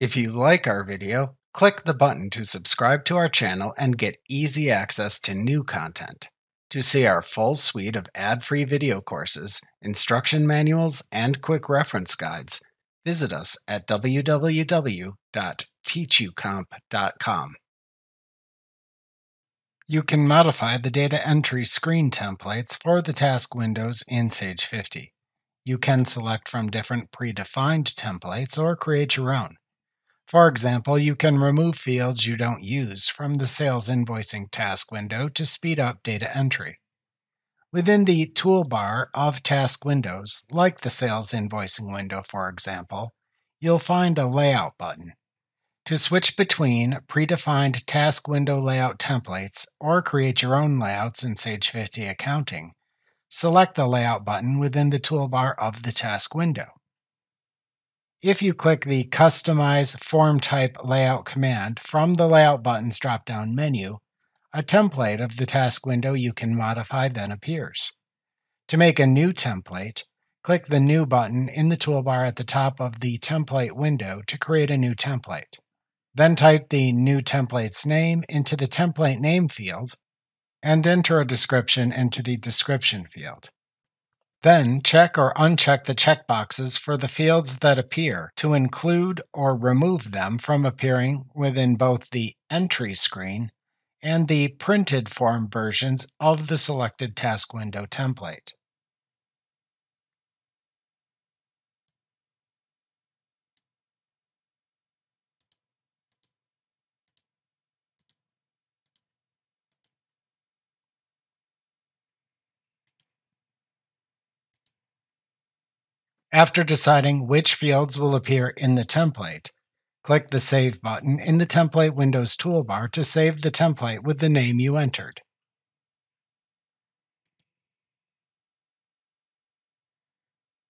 If you like our video, click the button to subscribe to our channel and get easy access to new content. To see our full suite of ad-free video courses, instruction manuals, and quick reference guides, visit us at www.teachucomp.com. You can modify the data entry screen templates for the task windows in Sage 50. You can select from different predefined templates or create your own. For example, you can remove fields you don't use from the sales invoicing task window to speed up data entry. Within the toolbar of task windows, like the sales invoicing window, for example, you'll find a layout button. To switch between predefined task window layout templates or create your own layouts in Sage 50 Accounting, select the Layout button within the toolbar of the task window. If you click the Customize Form Type Layout command from the Layout button's drop-down menu, a template of the task window you can modify then appears. To make a new template, click the New button in the toolbar at the top of the template window to create a new template. Then type the new template's name into the template name field and enter a description into the description field. Then check or uncheck the checkboxes for the fields that appear to include or remove them from appearing within both the entry screen and the printed form versions of the selected task window template. After deciding which fields will appear in the template, click the Save button in the Template Windows toolbar to save the template with the name you entered.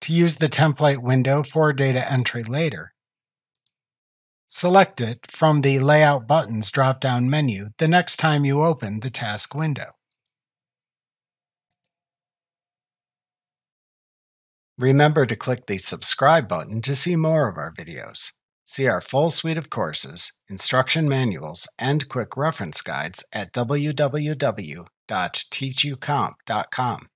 To use the template window for data entry later, select it from the Layout Buttons drop-down menu the next time you open the task window. Remember to click the subscribe button to see more of our videos. See our full suite of courses, instruction manuals, and quick reference guides at www.teachucomp.com.